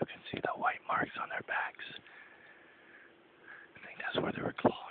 You can see the white marks on their backs. I think that's where they were clawed.